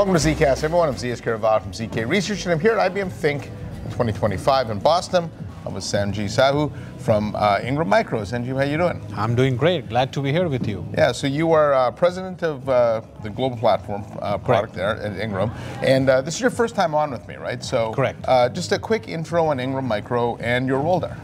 Welcome to ZKast, everyone. I'm Zeus Kerravala from ZK Research, and I'm here at IBM Think 2025 in Boston. I'm with Sanjib Sahoo from uh, Ingram Micro. Sanjib, how you doing? I'm doing great. Glad to be here with you. Yeah, so you are uh, president of uh, the global platform uh, product there at Ingram, and uh, this is your first time on with me, right? So, correct. Uh, just a quick intro on Ingram Micro and your role there.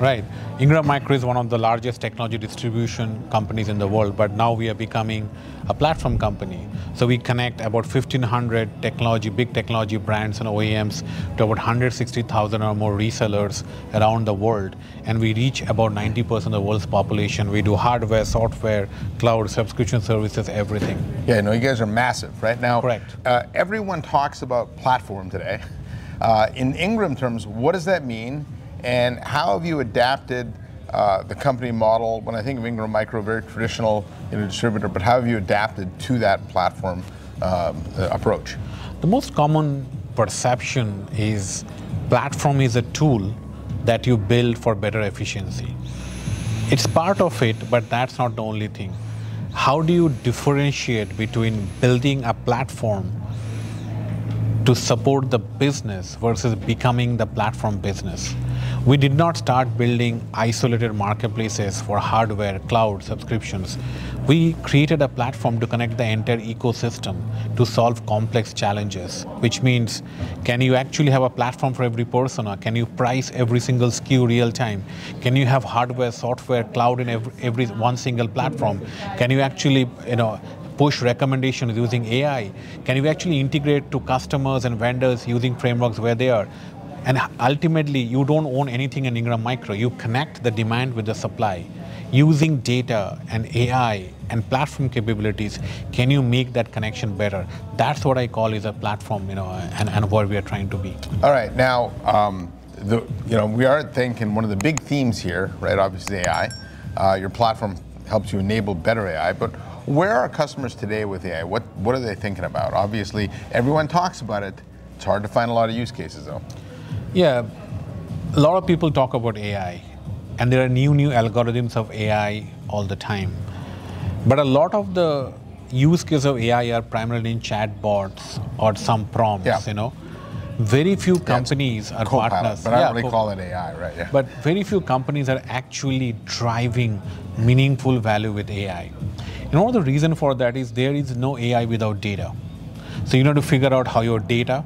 Right. Ingram Micro is one of the largest technology distribution companies in the world, but now we are becoming a platform company. So we connect about 1,500 technology, big technology brands and OEMs to about 160,000 or more resellers around the world. And we reach about 90% of the world's population. We do hardware, software, cloud, subscription services, everything. Yeah, no, you guys are massive, right? Now, Correct. Uh, everyone talks about platform today. Uh, in Ingram terms, what does that mean? And how have you adapted uh, the company model? When I think of Ingram Micro, very traditional in a distributor, but how have you adapted to that platform um, approach? The most common perception is platform is a tool that you build for better efficiency. It's part of it, but that's not the only thing. How do you differentiate between building a platform to support the business versus becoming the platform business? We did not start building isolated marketplaces for hardware, cloud, subscriptions. We created a platform to connect the entire ecosystem to solve complex challenges, which means can you actually have a platform for every persona? Can you price every single SKU real time? Can you have hardware, software, cloud in every, every one single platform? Can you actually, you know, push recommendations using AI? Can you actually integrate to customers and vendors using frameworks where they are? And ultimately, you don't own anything in Ingram Micro. You connect the demand with the supply. Using data and AI and platform capabilities, can you make that connection better? That's what I call is a platform, you know, and, and where we are trying to be. All right, now, um, the, you know, we are thinking one of the big themes here, right? Obviously, AI. Uh, your platform helps you enable better AI, but where are customers today with AI? What what are they thinking about? Obviously, everyone talks about it. It's hard to find a lot of use cases, though. Yeah, a lot of people talk about AI, and there are new, new algorithms of AI all the time. But a lot of the use cases of AI are primarily in chatbots or some prompts, yeah. you know. Very few companies yeah, are partners. But I don't really call it AI, right? Yeah. But very few companies are actually driving meaningful value with AI. You know, the reason for that is there is no AI without data. So you need to figure out how your data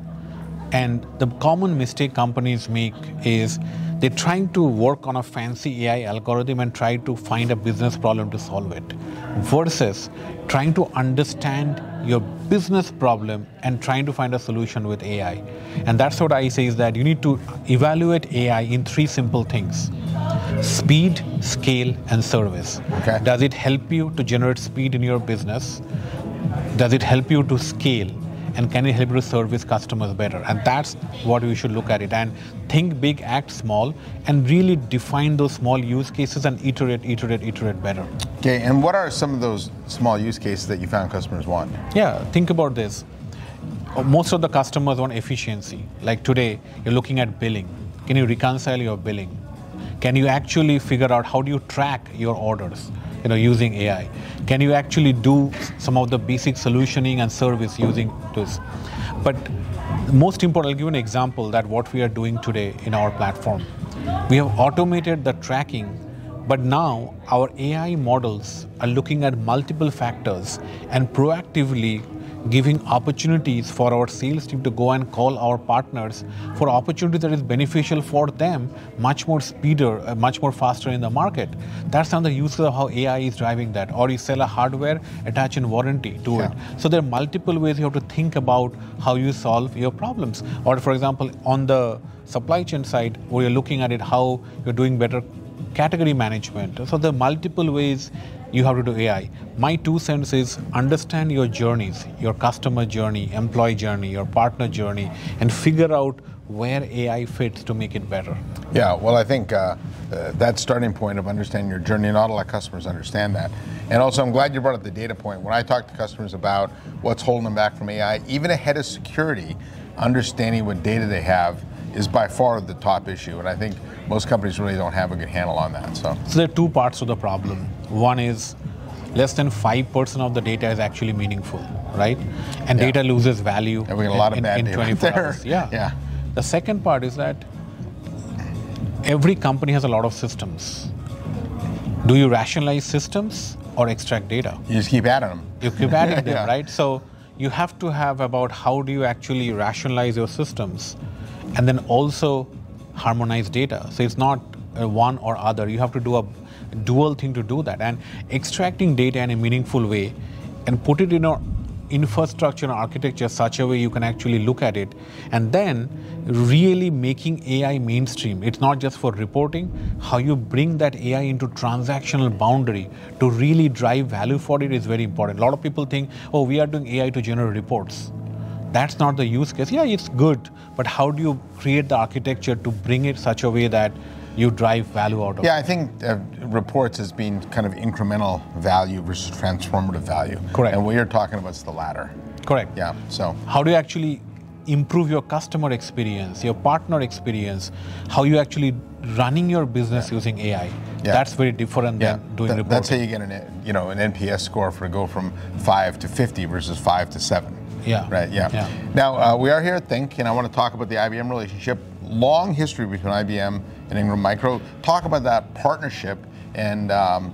and the common mistake companies make is they're trying to work on a fancy AI algorithm and try to find a business problem to solve it, versus trying to understand your business problem and trying to find a solution with AI. And that's what I say is that you need to evaluate AI in three simple things speed, scale, and service. Okay. Does it help you to generate speed in your business? Does it help you to scale? And can it help you to service customers better? And that's what we should look at it and think big, act small, and really define those small use cases and iterate, iterate, iterate better. Okay, and what are some of those small use cases that you found customers want? Yeah, think about this. Most of the customers want efficiency. Like today, you're looking at billing. Can you reconcile your billing? Can you actually figure out how do you track your orders? You know, using AI? Can you actually do some of the basic solutioning and service using this? But most important, I'll give an example that what we are doing today in our platform. We have automated the tracking, but now our AI models are looking at multiple factors and proactively giving opportunities for our sales team to go and call our partners for opportunity that is beneficial for them much more speeder, uh, much more faster in the market. That's another use of how AI is driving that. Or you sell a hardware, attach a warranty to yeah. it. So there are multiple ways you have to think about how you solve your problems. Or for example, on the supply chain side, where you're looking at it, how you're doing better category management. So there are multiple ways you have to do AI. My two cents is understand your journeys, your customer journey, employee journey, your partner journey, and figure out where AI fits to make it better. Yeah, well, I think uh, uh, that starting point of understanding your journey, not a lot of customers understand that. And also, I'm glad you brought up the data point. When I talk to customers about what's holding them back from AI, even ahead of security, understanding what data they have is by far the top issue. And I think most companies really don't have a good handle on that. So, so there are two parts of the problem. One is less than 5% of the data is actually meaningful, right? And Yeah. data loses value And we get a lot of in, bad in data 24 there. hours. Yeah. Yeah. The second part is that every company has a lot of systems. Do you rationalize systems or extract data? You just keep adding them. You keep adding them, Yeah. right? So you have to have about how do you actually rationalize your systems and then also harmonize data. So it's not one or other. You have to do a dual thing to do that. And extracting data in a meaningful way and put it in a infrastructure and architecture such a way you can actually look at it and then really making AI mainstream. It's not just for reporting, how you bring that AI into transactional boundary to really drive value for it is very important. A lot of people think, oh, we are doing AI to generate reports. That's not the use case. Yeah, it's good, but how do you create the architecture to bring it such a way that you drive value out of Yeah, it? I think uh, reports as being kind of incremental value versus transformative value. Correct. And what you're talking about is the latter. Correct. Yeah. So how do you actually improve your customer experience your partner experience how you actually running your business using ai Yeah. that's very different yeah, than doing that- reporting that's how you get an you know an NPS score for go from five to 50 versus five to seven. Yeah. Right. Yeah. Yeah. Now uh, we are here at Think, and I want to talk about the IBM relationship. Long history between IBM and Ingram Micro. Talk about that partnership and. Um,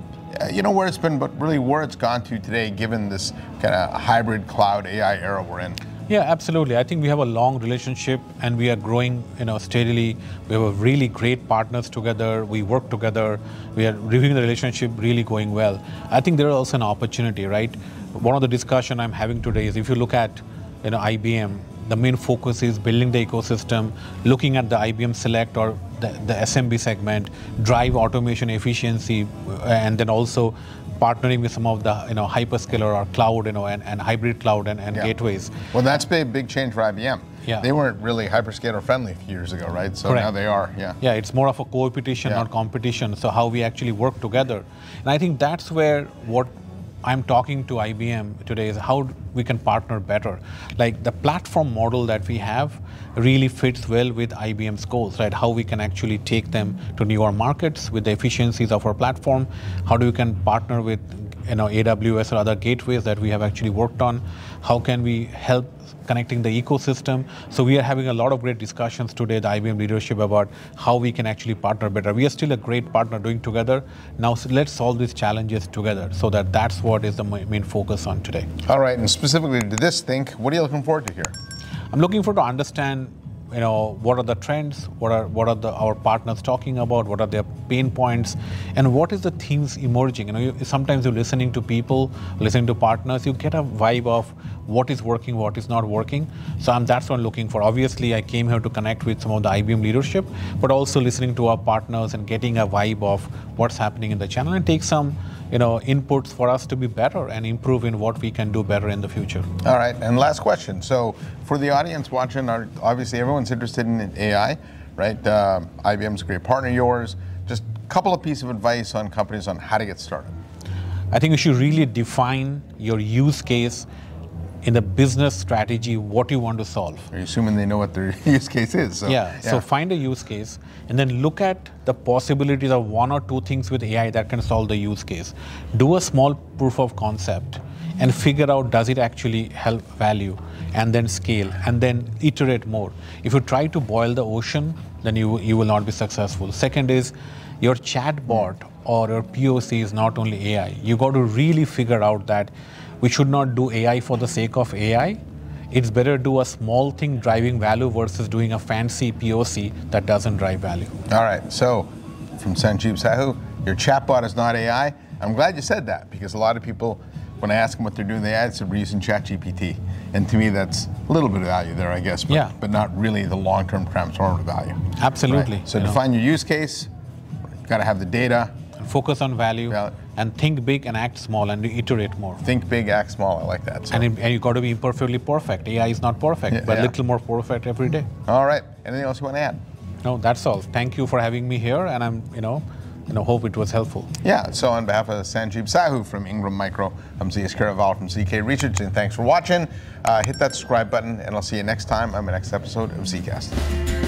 you know where it's been, but really where it's gone to today, given this kind of hybrid cloud AI era we're in. yeah absolutely. I think we have a long relationship and we are growing you know steadily. We have a really great partners together. We work together. We are reviewing the relationship really going well. I think there is also an opportunity right? One of the discussion i'm having today is if you look at you know ibm the main focus is building the ecosystem, looking at the IBM Select or the, the SMB segment, drive automation efficiency, uh, and then also partnering with some of the you know hyperscaler or cloud, you know, and, and hybrid cloud and, and Yeah. gateways. Well, that's been a big change for IBM. Yeah. They weren't really hyperscaler friendly a few years ago, right? So Correct. now they are. Yeah. Yeah, it's more of a co-opetition, Yeah. not competition. So how we actually work together, and I think that's where what I'm talking to IBM today is how we can partner better. Like the platform model that we have really fits well with IBM's goals, right? How we can actually take them to newer markets with the efficiencies of our platform. How do we can partner with you know AWS or other gateways that we have actually worked on? How can we help connecting the ecosystem. So we are having a lot of great discussions today, the IBM leadership, about how we can actually partner better. We are still a great partner doing together. Now so let's solve these challenges together. So that that's what is the main focus on today. All right, and specifically to this think, what are you looking forward to here? I'm looking forward to understand, you know, what are the trends, what are what are the our partners talking about, what are their pain points, and what is the themes emerging. You know, you, sometimes you're listening to people, listening to partners, you get a vibe of what is working, what is not working. So I'm, that's what I'm looking for. Obviously, I came here to connect with some of the IBM leadership, but also listening to our partners and getting a vibe of what's happening in the channel and take some, you know, inputs for us to be better and improve in what we can do better in the future. All right, and last question. So, for the audience watching, obviously everyone's interested in AI, right? Uh, IBM's a great partner of yours. Just a couple of pieces of advice on companies on how to get started. I think you should really define your use case in the business strategy, what you want to solve. Are you assuming they know what their use case is? So, yeah, so find a use case and then look at the possibilities of one or two things with AI that can solve the use case. Do a small proof of concept and figure out does it actually help value and then scale and then iterate more. If you try to boil the ocean, then you, you will not be successful. Second is your chatbot or your POC is not only AI. You got to really figure out that we should not do AI for the sake of AI. It's better to do a small thing driving value versus doing a fancy POC that doesn't drive value. All right, so from Sanjib Sahoo, your chatbot is not AI. I'm glad you said that because a lot of people, when I ask them what they're doing, they add some reason ChatGPT. And to me, that's a little bit of value there, I guess, but, Yeah. but not really the long term transformative value. Absolutely. Right? So you know, define your use case, you've got to have the data, focus on value Value. and think big and act small and iterate more. think big, act small. I like that. So. And, it, and you got to be imperfectly perfect. AI is not perfect, Yeah, but a yeah. little more perfect every day. All right, anything else you want to add? No, that's all. Thank you for having me here, and I'm, you know, you know, hope it was helpful. Yeah, so on behalf of Sanjib Sahoo from Ingram Micro, I'm Zeus Kerravala from ZK Research, and thanks for watching. Uh, hit that subscribe button, and I'll see you next time on the next episode of ZKast.